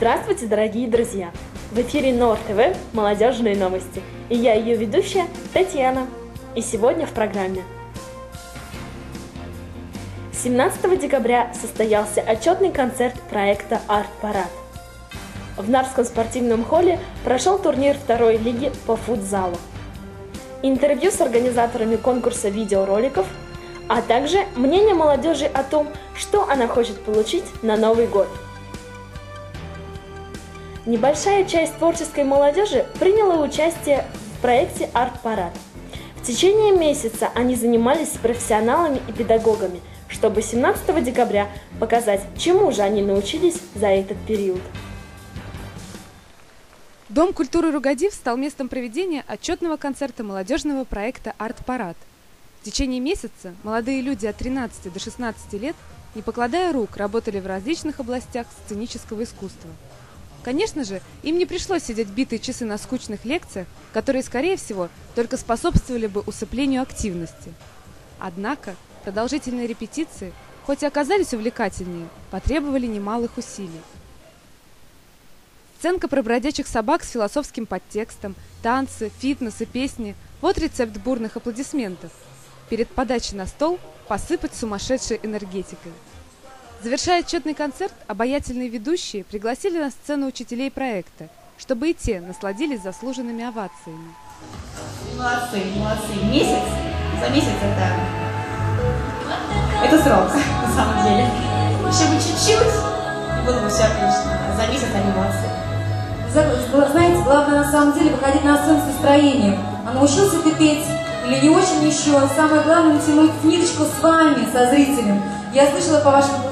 Здравствуйте, дорогие друзья! В эфире НОР ТВ «Молодежные новости» и я ее ведущая Татьяна. И сегодня в программе 17 декабря состоялся отчетный концерт проекта «Арт-парад». В Нарвском спортивном холле прошел турнир второй лиги по футзалу. Интервью с организаторами конкурса видеороликов, а также мнение молодежи о том, что она хочет получить на Новый год. Небольшая часть творческой молодежи приняла участие в проекте «Арт-парад». В течение месяца они занимались с профессионалами и педагогами, чтобы 17 декабря показать, чему же они научились за этот период. Дом культуры Ругадив стал местом проведения отчетного концерта молодежного проекта «Арт-парад». В течение месяца молодые люди от 13 до 16 лет, не покладая рук, работали в различных областях сценического искусства. Конечно же, им не пришлось сидеть битые часы на скучных лекциях, которые, скорее всего, только способствовали бы усыплению активности. Однако продолжительные репетиции, хоть и оказались увлекательнее, потребовали немалых усилий. Сценка про бродячих собак с философским подтекстом, танцы, фитнес и песни – вот рецепт бурных аплодисментов. Перед подачей на стол посыпать сумасшедшей энергетикой. Завершая отчетный концерт, обаятельные ведущие пригласили на сцену учителей проекта, чтобы и те насладились заслуженными овациями. Молодцы, молодцы. Месяц? За месяц это... Это срок, на самом деле. Еще бы чуть-чуть, и было бы все отлично. За месяц они молодцы. Знаете, главное на самом деле выходить на сцену с настроением. А научился ты петь или не очень еще, самое главное натянуть ниточку с вами, со зрителем. Я слышала по вашим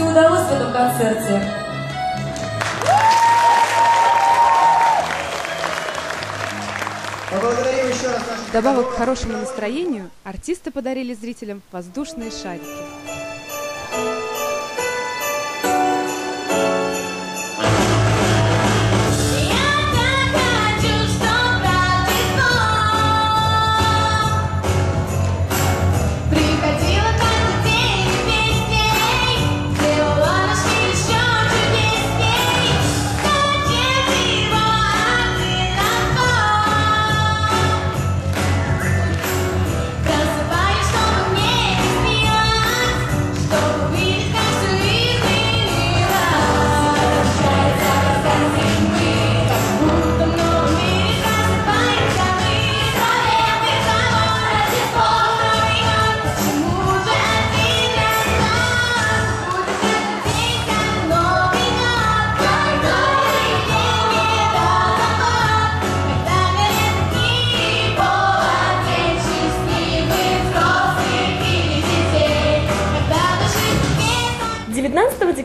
все удалось в этом концерте. Добавок к хорошему настроению артисты подарили зрителям воздушные шарики.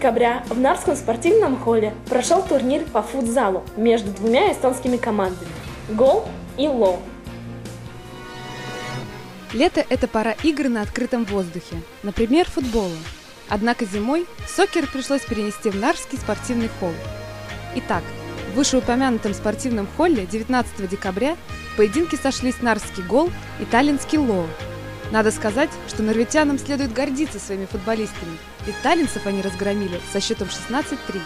Декабря в Нарском спортивном холле прошел турнир по футзалу между двумя эстонскими командами – Гол и Ло. Лето – это пора игр на открытом воздухе, например, футбола. Однако зимой сокер пришлось перенести в Нарский спортивный холл. Итак, в вышеупомянутом спортивном холле 19 декабря в поединке сошлись Нарский гол и Таллинский ло. Надо сказать, что норветянам следует гордиться своими футболистами, ведь таллинцев они разгромили со счетом 16-3.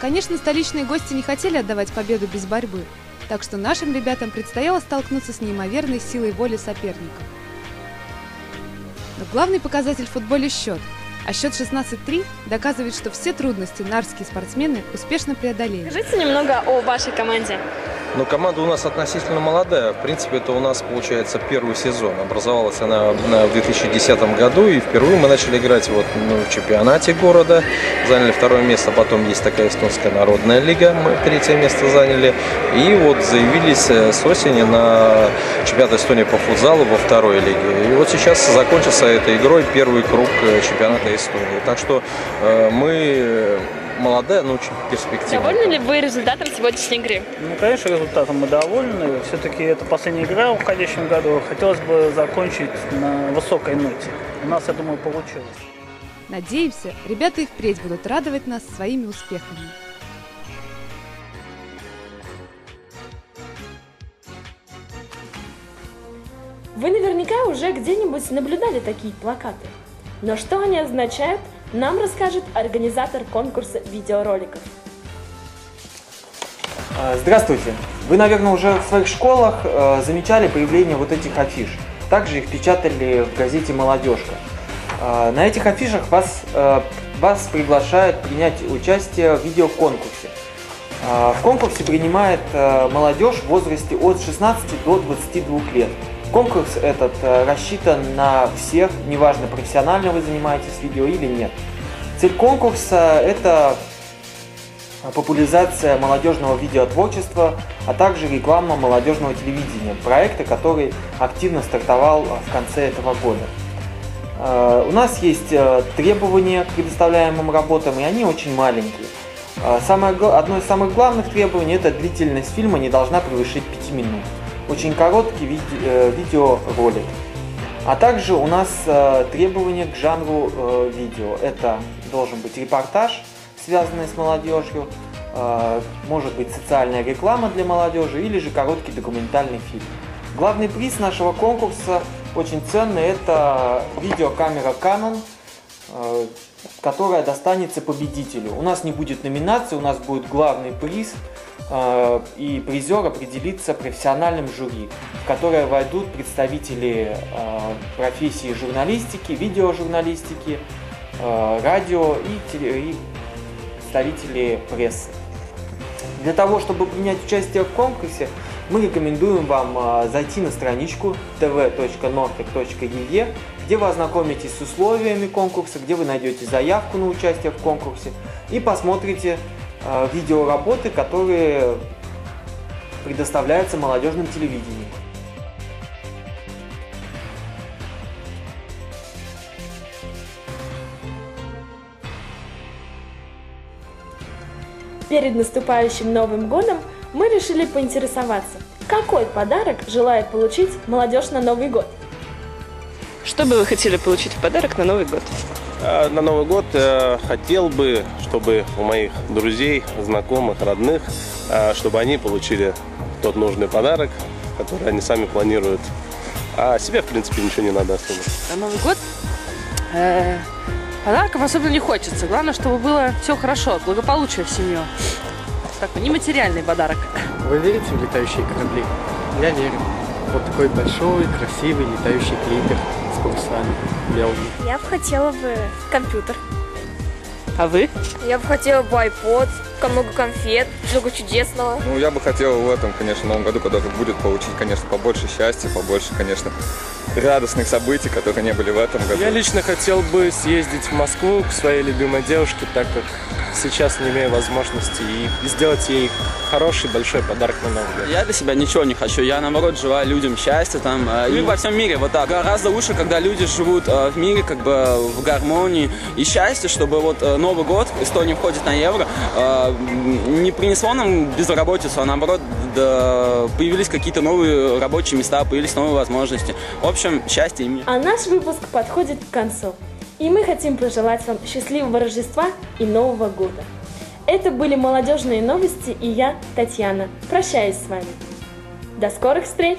Конечно, столичные гости не хотели отдавать победу без борьбы, так что нашим ребятам предстояло столкнуться с неимоверной силой воли соперников. Но главный показатель в футболе – счет, а счет 16-3 доказывает, что все трудности нарские спортсмены успешно преодолели. Скажите немного о вашей команде. Но команда у нас относительно молодая. В принципе, это у нас получается первый сезон. Образовалась она в 2010 году, и впервые мы начали играть вот, ну, в чемпионате города. Заняли второе место, потом есть такая эстонская народная лига, мы третье место заняли. И вот заявились э, с осени на чемпионат Эстонии по футзалу во второй лиге. И вот сейчас закончился этой игрой первый круг э, чемпионата Эстонии. Так что э, мы молодая, но очень перспективная. Довольны ли вы результатом сегодняшней игры? Ну, конечно, результатом мы довольны. Все-таки это последняя игра в уходящем году. Хотелось бы закончить на высокой ноте. У нас, я думаю, получилось. Надеемся, ребята и впредь будут радовать нас своими успехами. Вы наверняка уже где-нибудь наблюдали такие плакаты. Но что они означают, нам расскажет организатор конкурса видеороликов. Э, здравствуйте. Вы, наверное, уже в своих школах э, замечали появление вот этих афиш. Также их печатали в газете «Молодежка». Э, на этих афишах вас, э, вас приглашают принять участие в видеоконкурсе. Э, в конкурсе принимает э, молодежь в возрасте от 16 до 22 лет. Конкурс этот э, рассчитан на всех, неважно, профессионально вы занимаетесь видео или нет. Цель конкурса – это популяризация молодежного видеотворчества, а также реклама молодежного телевидения, проекта, который активно стартовал в конце этого года. Э, у нас есть э, требования к предоставляемым работам, и они очень маленькие. Э, самое, одно из самых главных требований – это длительность фильма не должна превышать 5 минут. Очень короткий виде, видеоролик. А также у нас требования к жанру видео. Это должен быть репортаж, связанный с молодежью, может быть социальная реклама для молодежи или же короткий документальный фильм. Главный приз нашего конкурса очень ценный. Это видеокамера Canon, э, которая достанется победителю. У нас не будет номинации, у нас будет главный приз. Э, и призер определится профессиональным жюри, в которое войдут представители э, профессии журналистики, видеожурналистики, радио и представители прессы. Для того, чтобы принять участие в конкурсе, мы рекомендуем вам зайти на страничку tv.nortec.ee, где вы ознакомитесь с условиями конкурса, где вы найдете заявку на участие в конкурсе и посмотрите видеоработы, которые предоставляются молодежным телевидением. Перед наступающим Новым годом мы решили поинтересоваться, какой подарок желает получить молодежь на Новый год. Что бы вы хотели получить в подарок на Новый год? А, на Новый год э, хотел бы, чтобы у моих друзей, знакомых, родных, э, чтобы они получили тот нужный подарок, который они сами планируют. А себе, в принципе, ничего не надо особо. На Новый год э, подарков особо не хочется. Главное, чтобы было все хорошо, благополучие в семью такой нематериальный подарок. Вы верите в летающие корабли? Я верю. Вот такой большой, красивый летающий клипер с парусами белыми. Я бы хотела бы компьютер. А вы? Я бы хотела бы iPod, много конфет, много чудесного. Ну, я бы хотел в этом, конечно, новом году, когда будет, получить, конечно, побольше счастья, побольше, конечно, радостных событий, которые не были в этом году. Я лично хотел бы съездить в Москву к своей любимой девушке, так как сейчас не имею возможности и сделать ей хороший большой подарок на Новый год. Я для себя ничего не хочу. Я, наоборот, желаю людям счастья там. Э, и во всем мире вот так. Гораздо лучше, когда люди живут э, в мире как бы в гармонии и счастье, чтобы вот э, Новый год, Эстония входит на евро, не принесло нам безработицу, а наоборот да, появились какие-то новые рабочие места, появились новые возможности. В общем, счастья и мир. А наш выпуск подходит к концу. И мы хотим пожелать вам счастливого Рождества и Нового года. Это были молодежные новости и я, Татьяна. Прощаюсь с вами. До скорых встреч!